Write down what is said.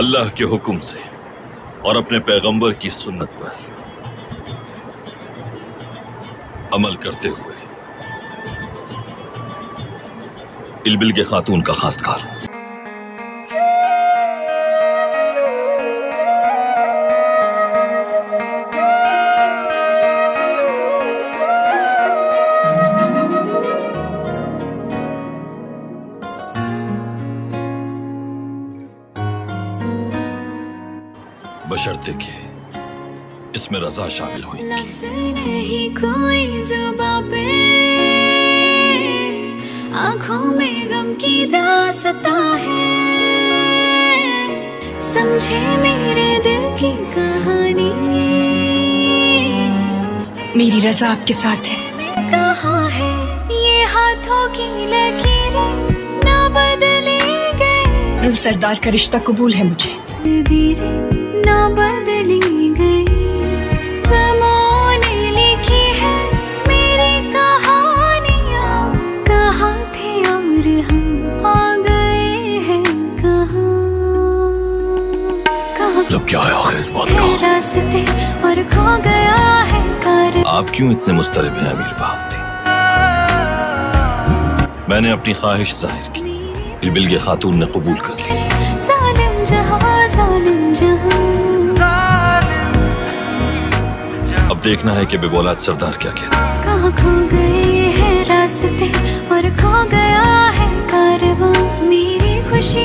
अल्लाह के हुक्म से और अपने पैगंबर की सुन्नत पर अमल करते हुए। इलबिल के खातून का खासकार बशर्ते कि इसमें रजा शामिल हुई नहीं कोई पे। आँखों में गम की दासता है। समझे मेरे दिल की कहानी। मेरी रजा आपके साथ है। कहा है ये हाथों की लकीरें? ना बदले गए। रुल सरदार का रिश्ता कबूल है मुझे। धीरे ना बदली गई। गमों ने लिखी है मेरी कहानियाँ। कहाँ थे और हम आ गए हैं कहाँ? कहाँ? जब क्या है आखिर इस बात का? रास्ते और खो गया है कार आप क्यों इतने मुस्तरब हैं अमीर बहाउद्दीन मैंने अपनी ख्वाहिश ज़ाहिर की बिल के खातून ने कबूल कर ली। देखना है कि बेबोला सरदार क्या कह रहा है। कहाँ खो गए हैं रास्ते और खो गया है कारवा। मेरी खुशी